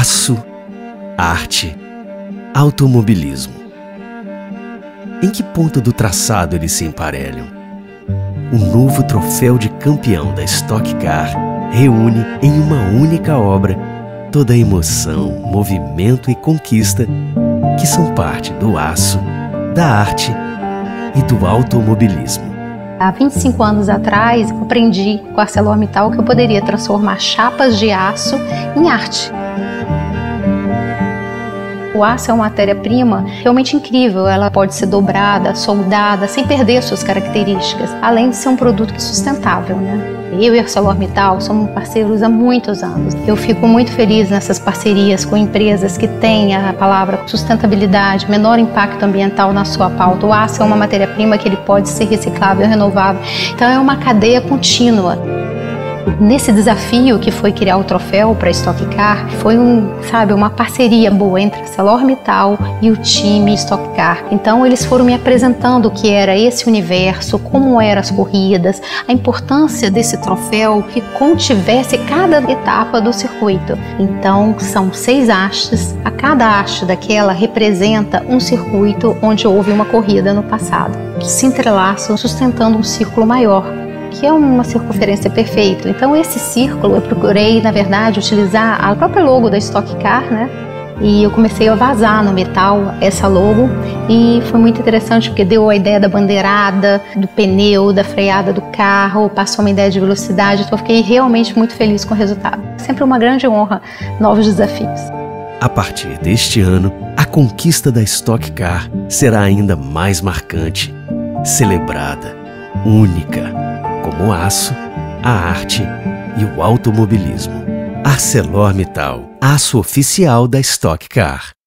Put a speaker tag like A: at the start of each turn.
A: Aço, arte, automobilismo. Em que ponto do traçado eles se emparelham? O novo troféu de campeão da Stock Car reúne em uma única obra toda a emoção, movimento e conquista que são parte do aço, da arte e do automobilismo.
B: Há 25 anos atrás, aprendi com ArcelorMittal que eu poderia transformar chapas de aço em arte. O aço é uma matéria-prima realmente incrível. Ela pode ser dobrada, soldada, sem perder suas características, além de ser um produto sustentável, né? Eu e a ArcelorMittal somos parceiros há muitos anos. Eu fico muito feliz nessas parcerias com empresas que têm a palavra sustentabilidade, menor impacto ambiental na sua pauta. O aço é uma matéria-prima que ele pode ser reciclável, renovável. Então é uma cadeia contínua. Nesse desafio que foi criar o troféu para Stock Car, foi um, sabe, uma parceria boa entre a ArcelorMittal e o time Stock Car. Então eles foram me apresentando o que era esse universo, como eram as corridas, a importância desse troféu que contivesse cada etapa do circuito. Então são seis hastes, a cada haste daquela representa um circuito onde houve uma corrida no passado. Se entrelaçam sustentando um círculo maior que é uma circunferência perfeita. Então esse círculo eu procurei, na verdade, utilizar a própria logo da Stock Car, né? E eu comecei a vazar no metal essa logo e foi muito interessante porque deu a ideia da bandeirada, do pneu, da freada do carro, passou uma ideia de velocidade, então eu fiquei realmente muito feliz com o resultado. Sempre uma grande honra, novos desafios.
A: A partir deste ano, a conquista da Stock Car será ainda mais marcante, celebrada, única como o aço, a arte e o automobilismo. ArcelorMittal, aço oficial da Stock Car.